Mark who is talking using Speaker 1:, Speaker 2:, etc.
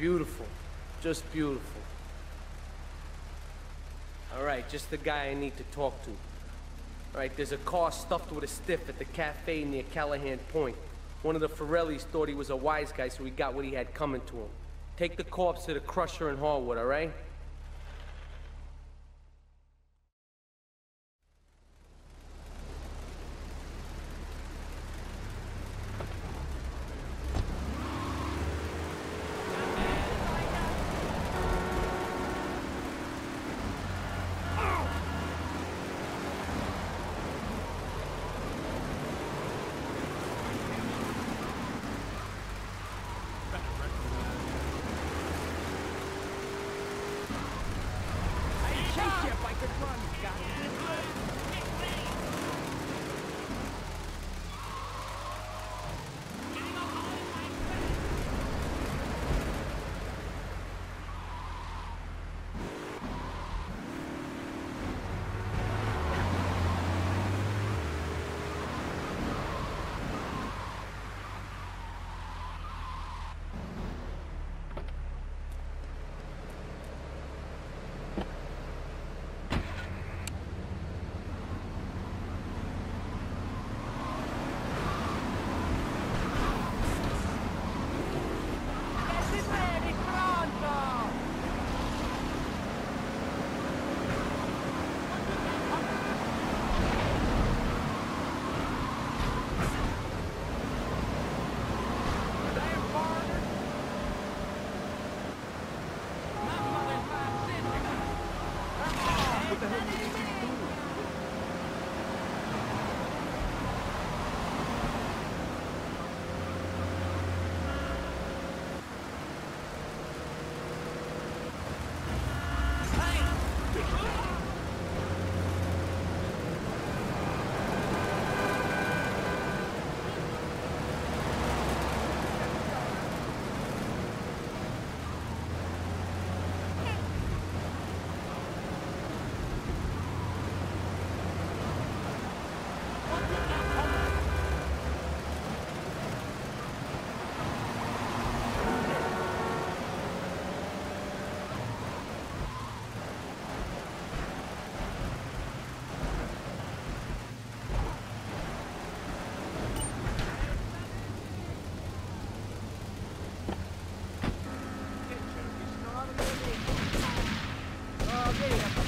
Speaker 1: Beautiful. Just beautiful. All right, just the guy I need to talk to. All right, there's a car stuffed with a stiff at the cafe near Callahan Point. One of the Forellis thought he was a wise guy, so he got what he had coming to him. Take the corpse to the crusher in Harwood, all right? Gracias. Yeah.